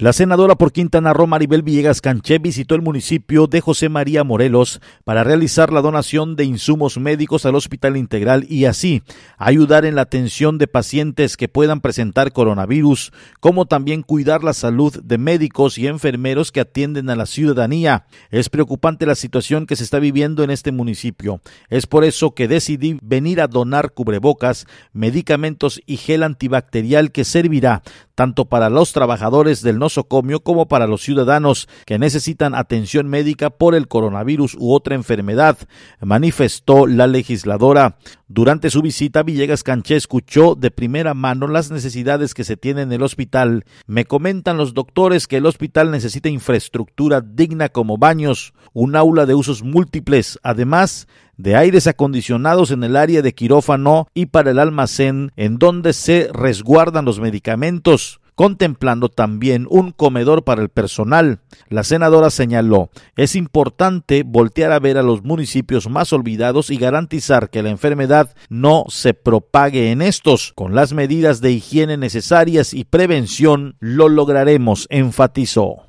La senadora por Quintana Roo, Maribel Villegas Canché, visitó el municipio de José María Morelos para realizar la donación de insumos médicos al Hospital Integral y así ayudar en la atención de pacientes que puedan presentar coronavirus, como también cuidar la salud de médicos y enfermeros que atienden a la ciudadanía. Es preocupante la situación que se está viviendo en este municipio. Es por eso que decidí venir a donar cubrebocas, medicamentos y gel antibacterial que servirá tanto para los trabajadores del nosocomio como para los ciudadanos que necesitan atención médica por el coronavirus u otra enfermedad, manifestó la legisladora. Durante su visita, Villegas Canché escuchó de primera mano las necesidades que se tienen en el hospital. Me comentan los doctores que el hospital necesita infraestructura digna como baños, un aula de usos múltiples, además de aires acondicionados en el área de quirófano y para el almacén en donde se resguardan los medicamentos contemplando también un comedor para el personal. La senadora señaló, es importante voltear a ver a los municipios más olvidados y garantizar que la enfermedad no se propague en estos. Con las medidas de higiene necesarias y prevención lo lograremos, enfatizó.